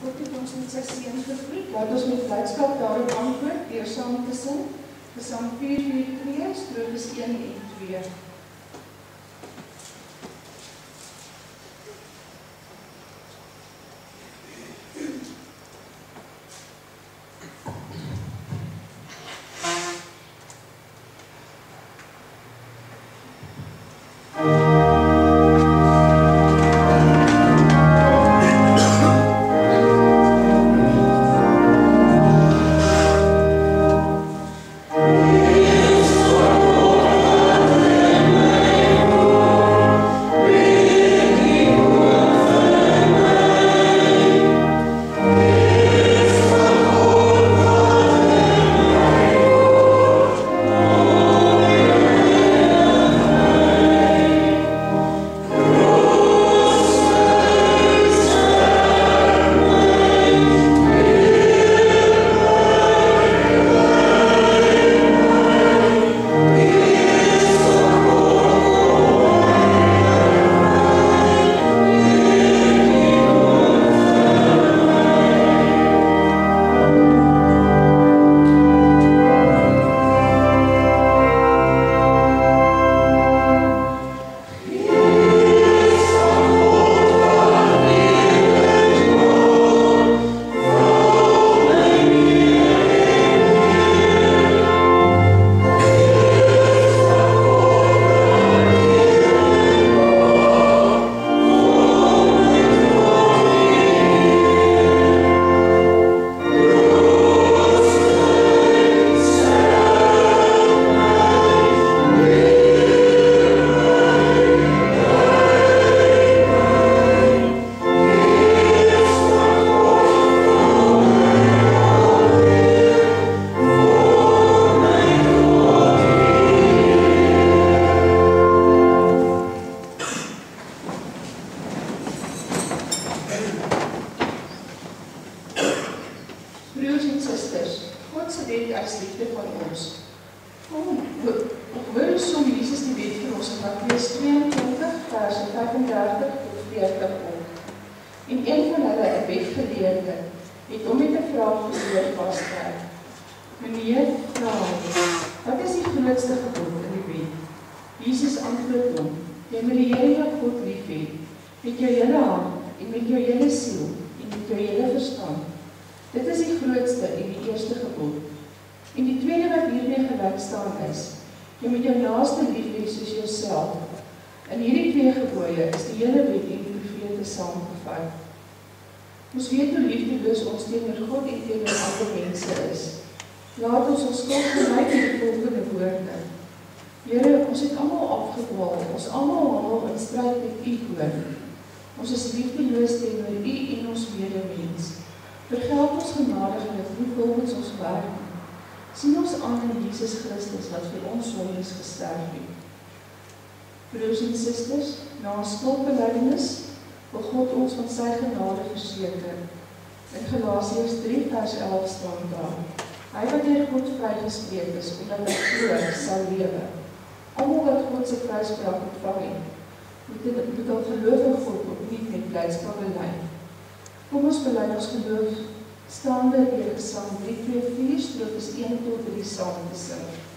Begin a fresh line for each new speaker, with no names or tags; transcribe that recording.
God het ons met sy seun vervloek. Laat ons met blydskap daarop antwoord deur saam te sing. Psalm 442, strofes 1 en 2. Se wet as liefde van ons. Kom, hoor som Jesus die wet vir ons in Matteus 22 vers 35 tot 40 op. En een van hulle, 'n wetgeleerde, het hom met 'n vraag gehoor vasgehou. Meneer, vra hom, wat is die grootste gebod in die wet? Jesus antwoord hom: Jy moet die Here jou God lief hê met jou hele hart en met jou hele siel en met jou hele verstand. Dit is die grootste en die eerste gebod. En die tweede wat hiermee gelyk staan is: Jy moet jou naaste lief hê soos jouself. In hierdie twee gebooie is die hele wet en die profete saamgevat. Ons weet hoe liefdeloos ons teenoor God en teenoor ander mense is. Laat ons ons skuld bely met die volgende woorde. Here, ons het almal afgedwaal. Ons almal handel in stryd met U woord. Ons is liefdeloos teenoor U en ons medemens. Vergeld ons genadiglik nie volgens ons werk. Sien ons aan in Jesus Christus wat vir ons sondes gesterf het. Broers en susters, na ons skuldbelydenis wil God ons van sy genade verseker. In Galasiërs 3 vers 11 staan daar: Hy wat deur God vrygespreek is omdat hy glo, sal lewe. Almal wat God se vryspraak ontvang het, moet dit met hul geloof in God opnuut met blydskap bely. Kom ons bely ons geloof staande deur Psalm 324 strofes 1 tot 3 saam te sing.